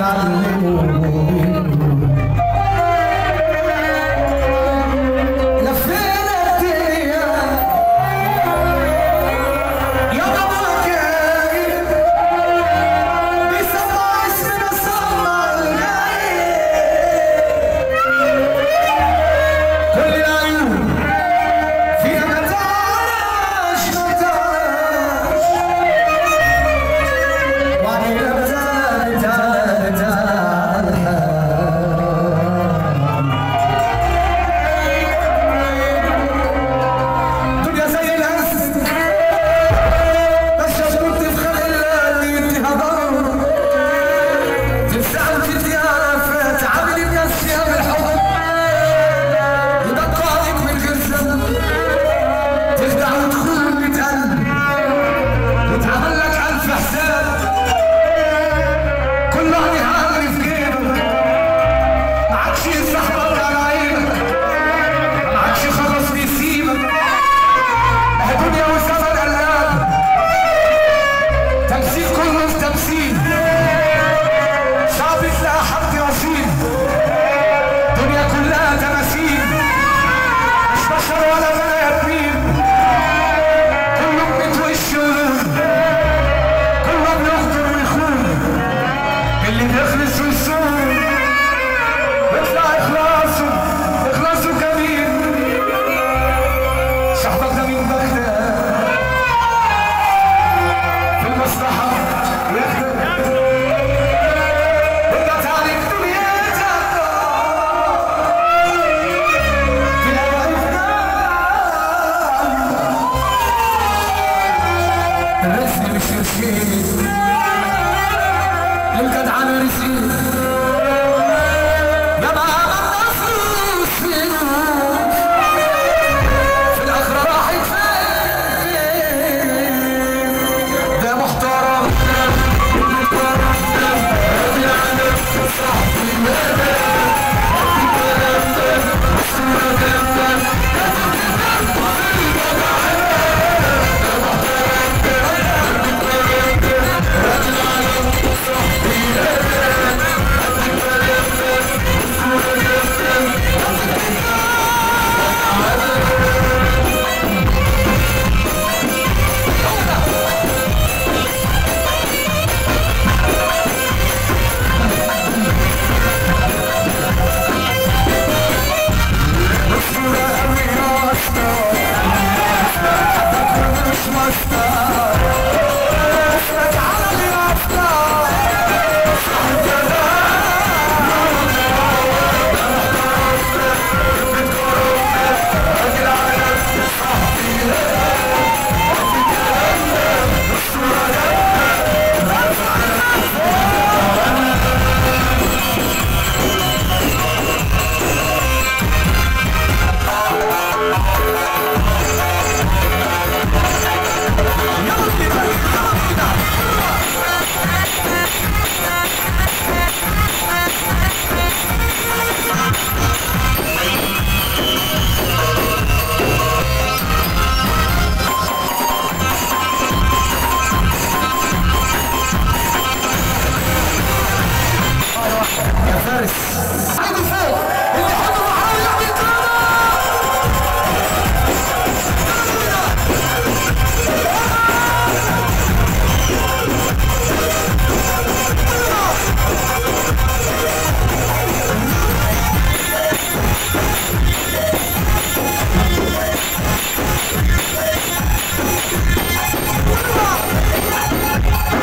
God الكيد اللي كانت على رجلي. señores.